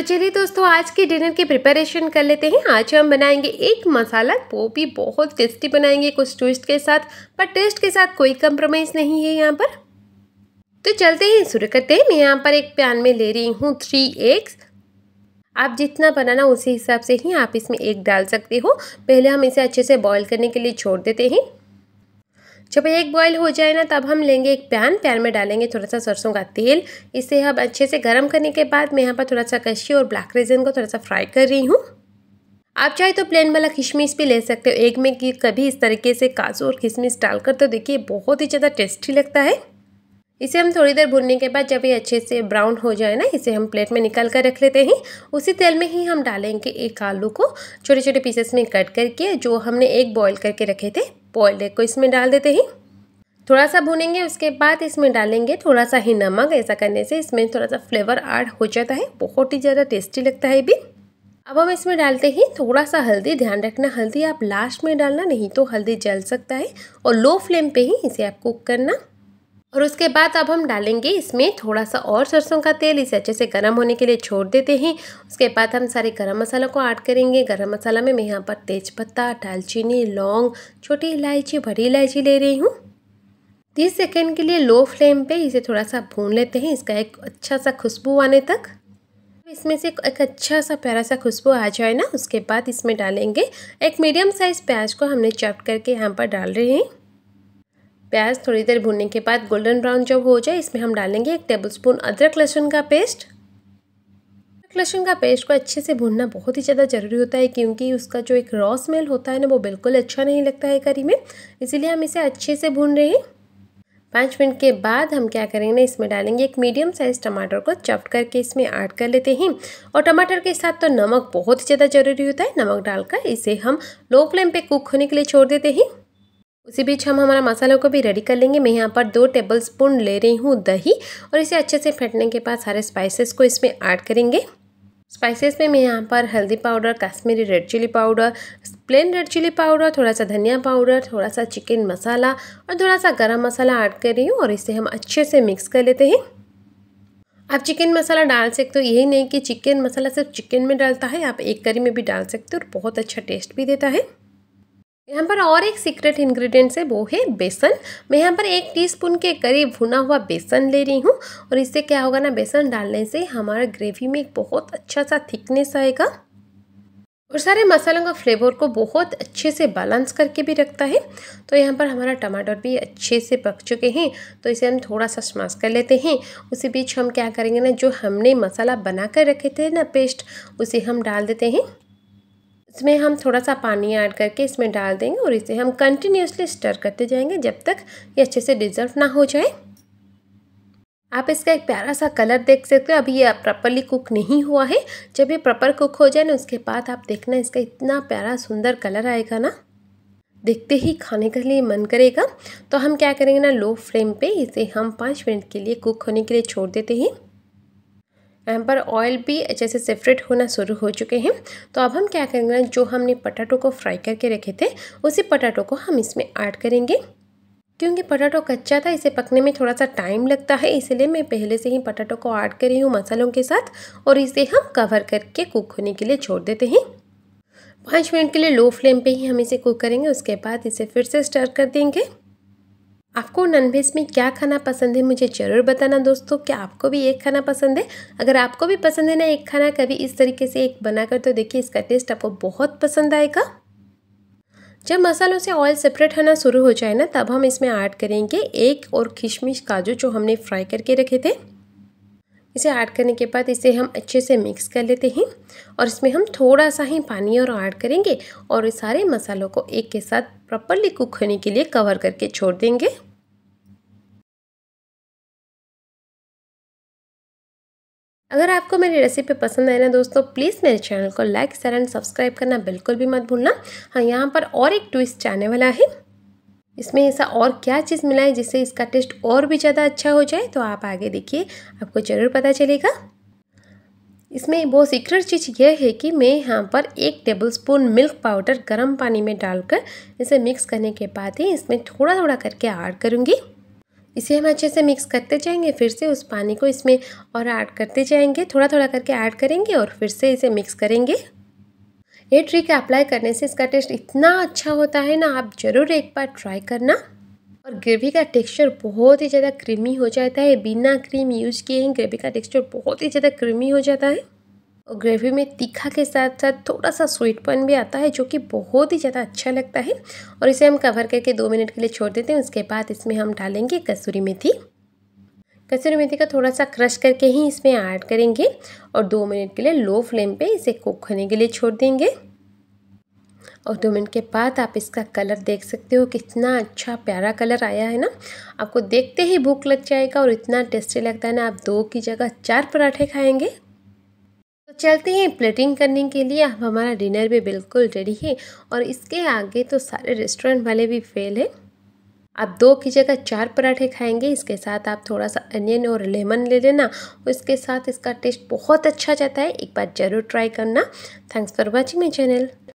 तो चलिए दोस्तों, आज के डिनर की प्रिपरेशन कर लेते हैं। आज हम बनाएँगे एक मसाला, वो भी बहुत टेस्टी बनाएँगे कुछ ट्विस्ट के साथ, पर टेस्ट के साथ कोई कंप्रोमाइज़ नहीं है यहाँ पर। तो चलते हैं, शुरू करते हैं। मैं यहाँ पर एक पैन में ले रही हूँ थ्री एग्स आप जितना बनाना उसी हिसाब से ही आप इसमें एग डाल सकते हो। पहले हम इसे अच्छे से बॉईल करने के लिए छोड़ देते हैं। जब एक बॉईल हो जाए ना, तब हम लेंगे एक पैन पैन में डालेंगे थोड़ा सा सरसों का तेल। इसे हम अच्छे से गर्म करने के बाद मैं यहाँ पर थोड़ा सा कशी और ब्लैक रेजन को थोड़ा सा फ्राई कर रही हूँ। आप चाहे तो प्लेन वाला किशमिश भी ले सकते हो। एक में कि कभी इस तरीके से काजू और किशमिश डालकर तो देखिए, बहुत ही ज़्यादा टेस्टी लगता है। इसे हम थोड़ी देर भुनने के बाद जब ये अच्छे से ब्राउन हो जाए ना, इसे हम प्लेट में निकाल कर रख लेते हैं। उसी तेल में ही हम डालेंगे एक आलू को छोटे छोटे पीसेस में कट करके, जो हमने एक बॉईल करके रखे थे। बॉयल्ड एग को इसमें डाल देते हैं। थोड़ा सा भुनेंगे, उसके बाद इसमें डालेंगे थोड़ा सा ही नमक। ऐसा करने से इसमें थोड़ा सा फ्लेवर ऐड हो जाता है। बहुत ही ज़्यादा टेस्टी लगता है भी। अब हम इसमें डालते हैं थोड़ा सा हल्दी। ध्यान रखना, हल्दी आप लास्ट में डालना, नहीं तो हल्दी जल सकता है। और लो फ्लेम पे ही इसे आप कुक करना। और उसके बाद अब हम डालेंगे इसमें थोड़ा सा और सरसों का तेल। इसे अच्छे से गर्म होने के लिए छोड़ देते हैं। उसके बाद हम सारे गरम मसालों को ऐड करेंगे। गरम मसाला में मैं यहाँ पर तेज़पत्ता, दालचीनी, लौंग, छोटी इलायची, बड़ी इलायची ले रही हूँ। तीस सेकेंड के लिए लो फ्लेम पे इसे थोड़ा सा भून लेते हैं। इसका एक अच्छा सा खुशबू आने तक। इसमें से एक अच्छा सा प्यारा सा खुशबू आ जाए ना, उसके बाद इसमें डालेंगे एक मीडियम साइज़ प्याज को हमने चॉप करके यहाँ पर डाल रहे हैं। प्याज थोड़ी देर भूनने के बाद गोल्डन ब्राउन जब हो जाए, इसमें हम डालेंगे एक टेबल स्पून अदरक लहसुन का पेस्ट। अदरक लहसुन का पेस्ट को अच्छे से भूनना बहुत ही ज़्यादा ज़रूरी होता है, क्योंकि उसका जो एक रॉ स्मेल होता है ना, वो बिल्कुल अच्छा नहीं लगता है करी में। इसीलिए हम इसे अच्छे से भून रहे हैं। पाँच मिनट के बाद हम क्या करेंगे ना इसमें डालेंगे एक मीडियम साइज़ टमाटर को चॉप करके इसमें ऐड कर लेते हैं। और टमाटर के साथ तो नमक बहुत ज़्यादा ज़रूरी होता है, नमक डालकर इसे हम लो फ्लेम पे कुक होने के लिए छोड़ देते हैं। उसी बीच हम हमारा मसालों को भी रेडी कर लेंगे। मैं यहाँ पर दो टेबल स्पून ले रही हूँ दही और इसे अच्छे से फेंटने के बाद सारे स्पाइसेस को इसमें ऐड करेंगे। स्पाइसेस में मैं यहाँ पर हल्दी powder Kashmiri red chilli powder plain red chilli powder थोड़ा सा धनिया पाउडर थोड़ा सा चिकन मसाला और थोड़ा सा गरम मसाला ऐड कर रही हूँ और इसे हम अच्छे से मिक्स कर लेते हैं। आप चिकन मसाला डाल सकते हो। यही नहीं कि चिकन मसाला सिर्फ़ चिकन में डालता है, आप एक करी में भी डाल सकते हो और बहुत अच्छा टेस्ट भी देता है। यहाँ पर और एक सीक्रेट इंग्रेडिएंट्स है, वो है बेसन। मैं यहाँ पर एक टीस्पून के करीब भुना हुआ बेसन ले रही हूँ और इससे क्या होगा ना, बेसन डालने से हमारा ग्रेवी में एक बहुत अच्छा सा थिकनेस आएगा और सारे मसालों का फ्लेवर को बहुत अच्छे से बैलेंस करके भी रखता है। तो यहाँ पर हमारा टमाटर भी अच्छे से पक चुके हैं तो इसे हम थोड़ा सा स्माश कर लेते हैं। उसी बीच हम क्या करेंगे ना, जो हमने मसाला बना कर रखे थे ना पेस्ट उसे हम डाल देते हैं। इसमें हम थोड़ा सा पानी ऐड करके इसमें डाल देंगे और इसे हम कंटिन्यूसली स्टर करते जाएँगे जब तक ये अच्छे से डिजर्व ना हो जाए। आप इसका एक प्यारा सा कलर देख सकते हो। अभी ये प्रॉपरली कुक नहीं हुआ है। जब ये प्रॉपर कुक हो जाए ना, उसके बाद आप देखना इसका इतना प्यारा सुंदर कलर आएगा ना। देखते ही खाने के लिए मन करेगा। तो हम क्या करेंगे ना लो फ्लेम पे इसे हम पाँच मिनट के लिए कुक होने के लिए छोड़ देते हैं। यहाँ पर ऑयल भी अच्छे से सेपरेट होना शुरू हो चुके हैं। तो अब हम क्या करेंगे? जो हमने पटाटो को फ्राई करके रखे थे, उसी पटाटो को हम इसमें ऐड करेंगे। क्योंकि पटाटो कच्चा था, इसे पकने में थोड़ा सा टाइम लगता है, इसलिए मैं पहले से ही पटाटो को ऐड करी हूँ मसालों के साथ और इसे हम कवर करके कुक होने के लिए छोड़ देते हैं। पाँच मिनट के लिए लो फ्लेम पे ही हम इसे कुक करेंगे, उसके बाद इसे फिर से स्टर कर देंगे। आपको नॉनवेज में क्या खाना पसंद है, मुझे ज़रूर बताना दोस्तों, क्या आपको भी एक खाना पसंद है? अगर आपको भी पसंद है ना एक खाना, कभी इस तरीके से एक बनाकर तो देखिए इसका टेस्ट आपको बहुत पसंद आएगा। जब मसालों से ऑयल सेपरेट होना शुरू हो जाए ना, तब हम इसमें ऐड करेंगे एक और किशमिश काजू जो हमने फ्राई करके रखे थे। इसे ऐड करने के बाद इसे हम अच्छे से मिक्स कर लेते हैं और इसमें हम थोड़ा सा ही पानी और ऐड करेंगे और इस सारे मसालों को एक के साथ प्रॉपरली कुक होने के लिए कवर करके छोड़ देंगे। अगर आपको मेरी रेसिपी पसंद आए ना दोस्तों प्लीज़ मेरे चैनल को लाइक शेयर एंड सब्सक्राइब करना बिल्कुल भी मत भूलना। हाँ यहाँ पर और एक ट्विस्ट आने वाला है। इसमें ऐसा और क्या चीज़ मिला है जिससे इसका टेस्ट और भी ज़्यादा अच्छा हो जाए? तो आप आगे देखिए, आपको ज़रूर पता चलेगा। इसमें वो सीक्रेट चीज़ यह है कि मैं यहाँ पर एक टेबल स्पून मिल्क पाउडर गर्म पानी में डालकर इसे मिक्स करने के बाद ही इसमें थोड़ा थोड़ा करके ऐड करूँगी। इसे हम अच्छे से मिक्स करते जाएँगे, फिर से उस पानी को इसमें और ऐड करते जाएँगे थोड़ा थोड़ा करके ऐड करेंगे और फिर से इसे मिक्स करेंगे। ये ट्रिक अप्लाई करने से इसका टेस्ट इतना अच्छा होता है ना, आप ज़रूर एक बार ट्राई करना। और ग्रेवी का टेक्सचर बहुत ही ज़्यादा क्रीमी हो जाता है, बिना क्रीम यूज़ किए ही ग्रेवी का टेक्सचर बहुत ही ज़्यादा क्रीमी हो जाता है। और ग्रेवी में तीखा के साथ साथ थोड़ा सा स्वीटपन भी आता है, जो कि बहुत ही ज़्यादा अच्छा लगता है। और इसे हम कवर करके दो मिनट के लिए छोड़ देते हैं, उसके बाद इसमें हम डालेंगे कसूरी मेथी। कसूरी मेथी का थोड़ा सा क्रश करके ही इसमें ऐड करेंगे और दो मिनट के लिए लो फ्लेम पे इसे कुक होने के लिए छोड़ देंगे। और दो मिनट के बाद आप इसका कलर देख सकते हो, कितना अच्छा प्यारा कलर आया है ना। आपको देखते ही भूख लग जाएगा और इतना टेस्टी लगता है ना, आप दो की जगह चार पराठे खाएँगे। तो चलते हैं प्लेटिंग करने के लिए। अब हमारा डिनर भी बिल्कुल रेडी है और इसके आगे तो सारे रेस्टोरेंट वाले भी फेल है। आप दो की जगह चार पराठे खाएँगे, इसके साथ आप थोड़ा सा अनियन और लेमन ले लेना, और इसके साथ इसका टेस्ट बहुत अच्छा जाता है। एक बार ज़रूर ट्राई करना। Thanks for watching my channel.